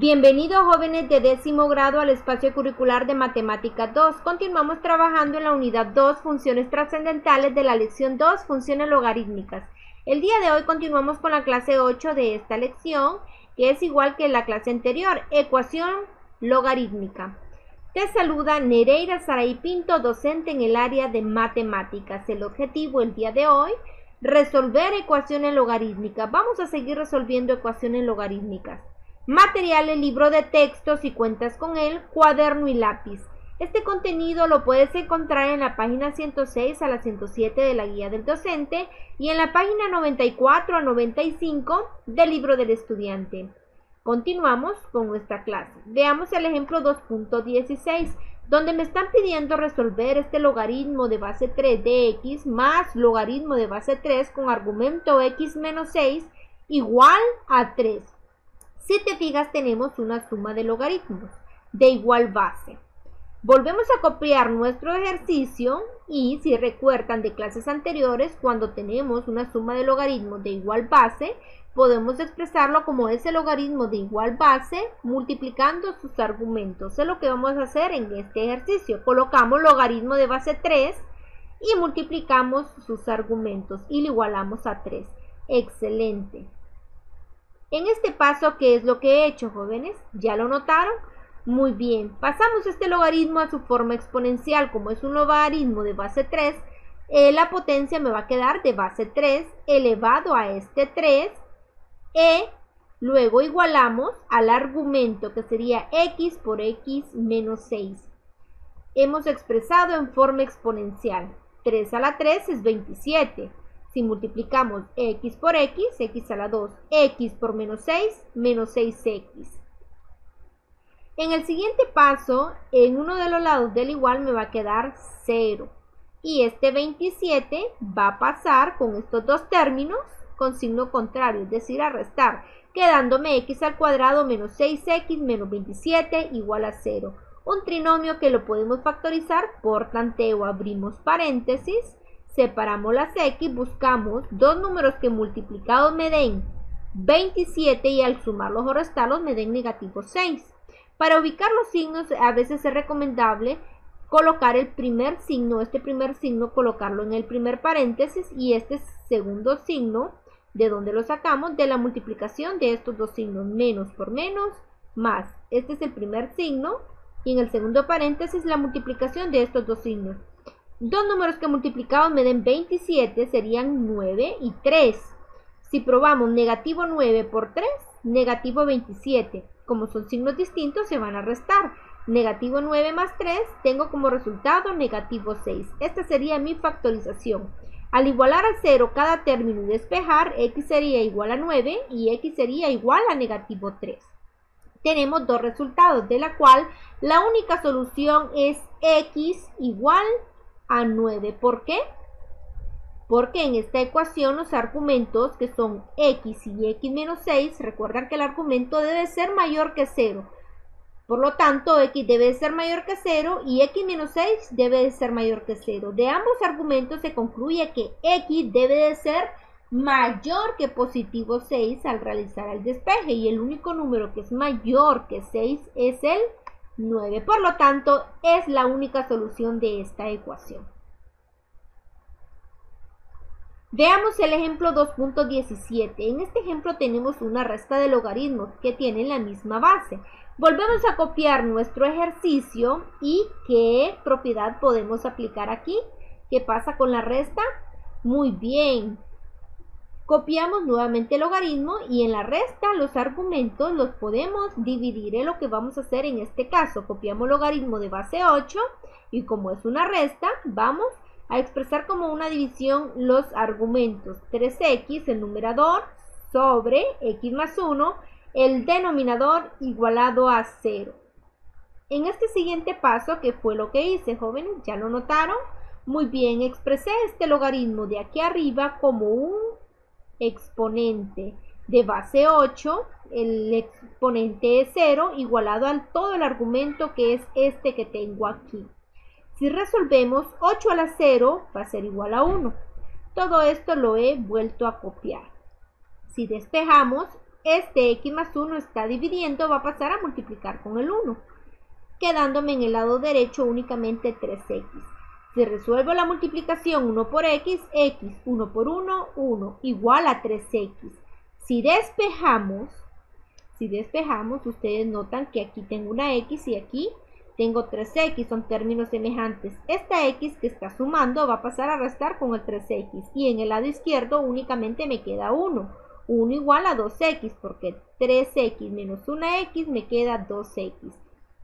Bienvenidos jóvenes de décimo grado al espacio curricular de Matemática 2. Continuamos trabajando en la unidad 2, funciones trascendentales de la lección 2, funciones logarítmicas. El día de hoy continuamos con la clase 8 de esta lección, que es igual que la clase anterior, ecuación logarítmica. Te saluda Nereida Saray Pinto, docente en el área de matemáticas. El objetivo el día de hoy, resolver ecuaciones logarítmicas. Vamos a seguir resolviendo ecuaciones logarítmicas. Material, el libro de textos y cuentas con él, cuaderno y lápiz. Este contenido lo puedes encontrar en la página 106 a la 107 de la guía del docente y en la página 94 a 95 del libro del estudiante. Continuamos con nuestra clase. Veamos el ejemplo 2.16, donde me están pidiendo resolver este logaritmo de base 3 de x más logaritmo de base 3 con argumento x menos 6 igual a 3. Si te fijas, tenemos una suma de logaritmos de igual base. Volvemos a copiar nuestro ejercicio y si recuerdan de clases anteriores, cuando tenemos una suma de logaritmos de igual base, podemos expresarlo como ese logaritmo de igual base multiplicando sus argumentos. Es lo que vamos a hacer en este ejercicio. Colocamos logaritmo de base 3 y multiplicamos sus argumentos y lo igualamos a 3. Excelente. En este paso, ¿qué es lo que he hecho, jóvenes? ¿Ya lo notaron? Muy bien, pasamos este logaritmo a su forma exponencial. Como es un logaritmo de base 3, eh, la potencia me va a quedar de base 3 elevado a este 3 e luego igualamos al argumento que sería x por x menos 6. Hemos expresado en forma exponencial. 3 a la 3 es 27. Si multiplicamos x por x, x a la 2, x por menos 6, menos 6x. En el siguiente paso, en uno de los lados del igual me va a quedar 0. Y este 27 va a pasar con estos dos términos con signo contrario, es decir, a restar, quedándome x al cuadrado menos 6x menos 27 igual a 0. Un trinomio que lo podemos factorizar por tanteo. Abrimos paréntesis separamos las x, buscamos dos números que multiplicados me den 27 y al sumarlos o restarlos me den negativo 6. Para ubicar los signos a veces es recomendable colocar el primer signo, este primer signo colocarlo en el primer paréntesis y este segundo signo, de donde lo sacamos, de la multiplicación de estos dos signos, menos por menos, más. Este es el primer signo y en el segundo paréntesis la multiplicación de estos dos signos. Dos números que multiplicados me den 27 serían 9 y 3. Si probamos negativo 9 por 3, negativo 27. Como son signos distintos, se van a restar. Negativo 9 más 3, tengo como resultado negativo 6. Esta sería mi factorización. Al igualar a 0 cada término y despejar, x sería igual a 9 y x sería igual a negativo 3. Tenemos dos resultados, de la cual la única solución es x igual a a 9. ¿Por qué? Porque en esta ecuación los argumentos que son x y x menos 6, recuerdan que el argumento debe ser mayor que 0. Por lo tanto, x debe ser mayor que 0 y x menos 6 debe de ser mayor que 0. De ambos argumentos se concluye que x debe de ser mayor que positivo 6 al realizar el despeje y el único número que es mayor que 6 es el 9. Por lo tanto, es la única solución de esta ecuación. Veamos el ejemplo 2.17. En este ejemplo tenemos una resta de logaritmos que tienen la misma base. Volvemos a copiar nuestro ejercicio y qué propiedad podemos aplicar aquí. ¿Qué pasa con la resta? Muy bien, Copiamos nuevamente el logaritmo y en la resta los argumentos los podemos dividir en lo que vamos a hacer en este caso. Copiamos logaritmo de base 8 y como es una resta, vamos a expresar como una división los argumentos. 3x, el numerador, sobre x más 1, el denominador igualado a 0. En este siguiente paso, que fue lo que hice, jóvenes? ¿Ya lo notaron? Muy bien, expresé este logaritmo de aquí arriba como un exponente de base 8, el exponente es 0 igualado al todo el argumento que es este que tengo aquí. Si resolvemos 8 a la 0 va a ser igual a 1. Todo esto lo he vuelto a copiar. Si despejamos, Este x más 1 está dividiendo, va a pasar a multiplicar con el 1, quedándome en el lado derecho únicamente 3x. Si resuelvo la multiplicación 1 por x, x, 1 por 1, 1, igual a 3x. Si despejamos, si despejamos, ustedes notan que aquí tengo una x y aquí tengo 3x, son términos semejantes. Esta x que está sumando va a pasar a restar con el 3x. Y en el lado izquierdo únicamente me queda 1. 1 igual a 2x, porque 3x menos 1x me queda 2x.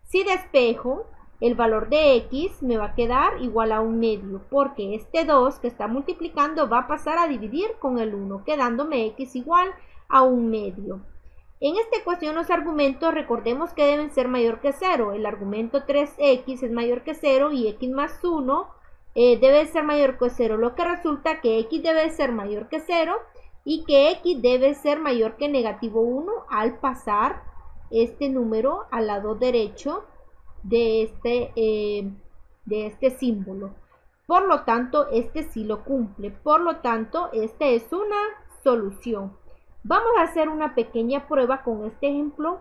Si despejo, el valor de x me va a quedar igual a un medio, porque este 2 que está multiplicando va a pasar a dividir con el 1, quedándome x igual a un medio. En esta ecuación los argumentos recordemos que deben ser mayor que 0. El argumento 3x es mayor que 0 y x más 1 eh, debe ser mayor que 0, lo que resulta que x debe ser mayor que 0 y que x debe ser mayor que negativo 1 al pasar este número al lado derecho de este, eh, de este símbolo. Por lo tanto, este sí lo cumple. Por lo tanto, esta es una solución. Vamos a hacer una pequeña prueba con este ejemplo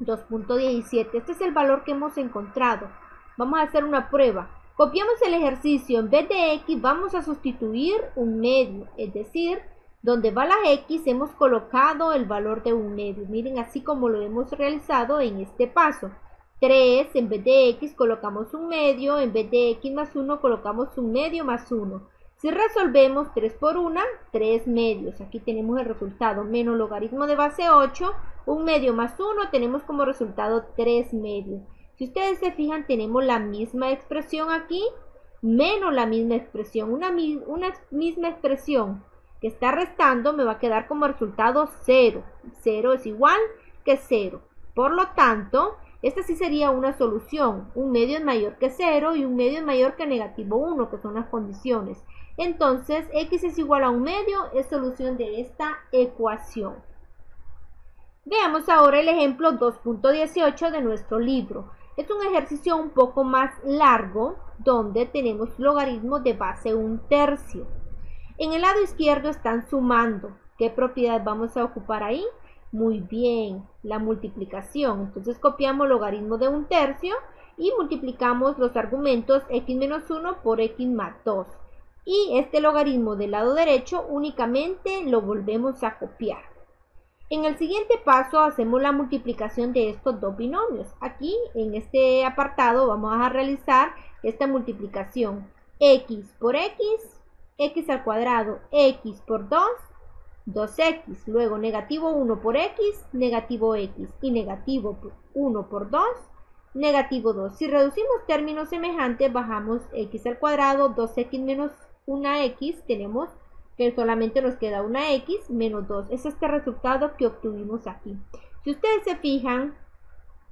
2.17. Este es el valor que hemos encontrado. Vamos a hacer una prueba. Copiamos el ejercicio. En vez de x vamos a sustituir un medio. Es decir, donde va la x hemos colocado el valor de un medio. Miren así como lo hemos realizado en este paso. 3, en vez de x colocamos un medio, en vez de x más 1 colocamos un medio más 1. Si resolvemos 3 por 1, 3 medios. Aquí tenemos el resultado menos logaritmo de base 8, un medio más 1, tenemos como resultado 3 medios. Si ustedes se fijan, tenemos la misma expresión aquí, menos la misma expresión. Una, una misma expresión que está restando me va a quedar como resultado 0. 0 es igual que 0. Por lo tanto, esta sí sería una solución. Un medio es mayor que 0 y un medio es mayor que negativo 1, que son las condiciones. Entonces, x es igual a un medio, es solución de esta ecuación. Veamos ahora el ejemplo 2.18 de nuestro libro. Es un ejercicio un poco más largo, donde tenemos logaritmos de base un tercio. En el lado izquierdo están sumando. ¿Qué propiedad vamos a ocupar ahí? Muy bien, la multiplicación. Entonces copiamos logaritmo de un tercio y multiplicamos los argumentos x menos 1 por x más 2. Y este logaritmo del lado derecho únicamente lo volvemos a copiar. En el siguiente paso hacemos la multiplicación de estos dos binomios. Aquí en este apartado vamos a realizar esta multiplicación. x por x, x al cuadrado, x por 2 2x, luego negativo 1 por x, negativo x y negativo 1 por 2, negativo 2. Si reducimos términos semejantes, bajamos x al cuadrado, 2x menos 1x, tenemos que solamente nos queda una x menos 2. Es este resultado que obtuvimos aquí. Si ustedes se fijan,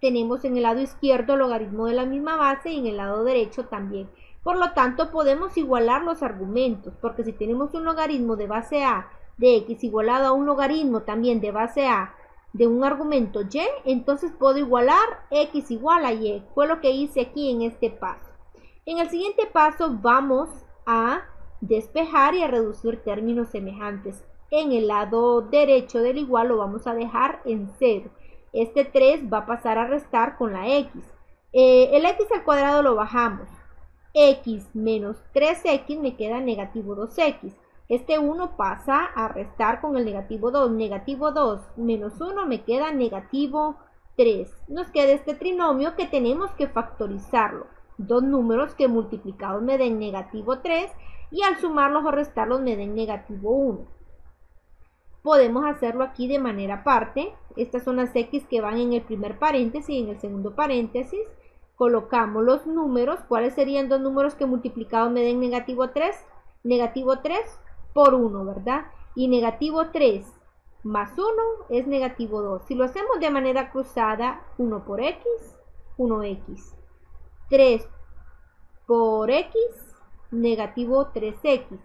tenemos en el lado izquierdo logaritmo de la misma base y en el lado derecho también. Por lo tanto, podemos igualar los argumentos, porque si tenemos un logaritmo de base a de x igualado a un logaritmo también de base a de un argumento y, entonces puedo igualar x igual a y. Fue lo que hice aquí en este paso. En el siguiente paso vamos a despejar y a reducir términos semejantes. En el lado derecho del igual lo vamos a dejar en 0. Este 3 va a pasar a restar con la x. Eh, el x al cuadrado lo bajamos. x menos 3x me queda negativo 2x. Este 1 pasa a restar con el negativo 2. Negativo 2 menos 1 me queda negativo 3. Nos queda este trinomio que tenemos que factorizarlo. Dos números que multiplicados me den negativo 3 y al sumarlos o restarlos me den negativo 1. Podemos hacerlo aquí de manera aparte. Estas son las x que van en el primer paréntesis y en el segundo paréntesis. Colocamos los números. ¿Cuáles serían dos números que multiplicados me den negativo 3? Negativo 3 por 1, ¿verdad? Y negativo 3 más 1 es negativo 2. Si lo hacemos de manera cruzada, 1 por x, 1x. 3 por x, negativo 3x.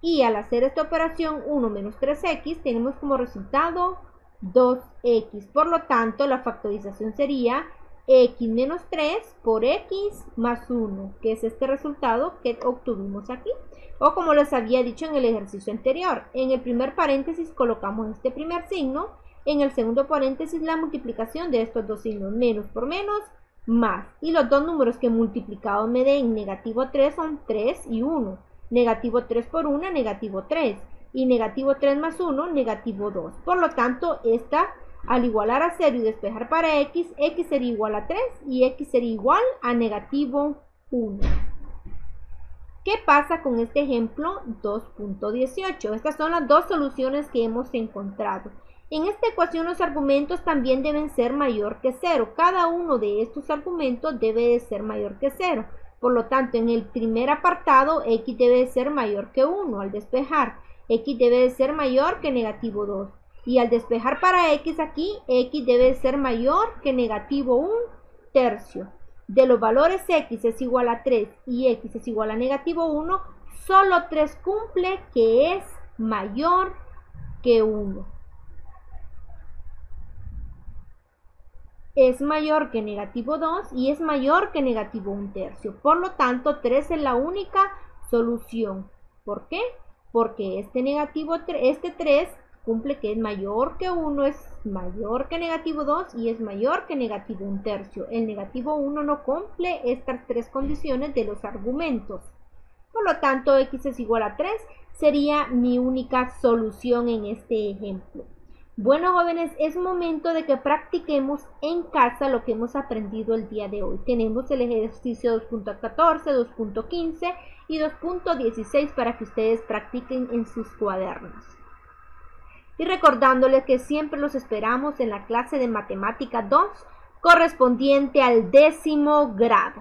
Y al hacer esta operación 1 menos 3x, tenemos como resultado 2x. Por lo tanto, la factorización sería x menos 3 por x más 1, que es este resultado que obtuvimos aquí. O como les había dicho en el ejercicio anterior, en el primer paréntesis colocamos este primer signo En el segundo paréntesis la multiplicación de estos dos signos, menos por menos, más. Y los dos números que multiplicados me den negativo 3 son 3 y 1. Negativo 3 por 1, negativo 3. Y negativo 3 más 1, negativo 2. Por lo tanto, esta, al igualar a 0 y despejar para x, x sería igual a 3 y x sería igual a negativo 1. ¿Qué pasa con este ejemplo 2.18? Estas son las dos soluciones que hemos encontrado. En esta ecuación los argumentos también deben ser mayor que 0. Cada uno de estos argumentos debe de ser mayor que 0. Por lo tanto, en el primer apartado, x debe de ser mayor que 1 al despejar. x debe de ser mayor que negativo 2. Y al despejar para x aquí, x debe de ser mayor que negativo 1 tercio. De los valores x es igual a 3 y x es igual a negativo 1, solo 3 cumple que es mayor que 1. es mayor que negativo 2 y es mayor que negativo 1 tercio. Por lo tanto, 3 es la única solución. ¿Por qué? Porque este negativo, este 3 cumple que es mayor que 1, es mayor que negativo 2 y es mayor que negativo 1 tercio. El negativo 1 no cumple estas tres condiciones de los argumentos. Por lo tanto, x es igual a 3 sería mi única solución en este ejemplo. Bueno jóvenes, es momento de que practiquemos en casa lo que hemos aprendido el día de hoy. Tenemos el ejercicio 2.14, 2.15 y 2.16 para que ustedes practiquen en sus cuadernos. Y recordándoles que siempre los esperamos en la clase de matemática 2 correspondiente al décimo grado.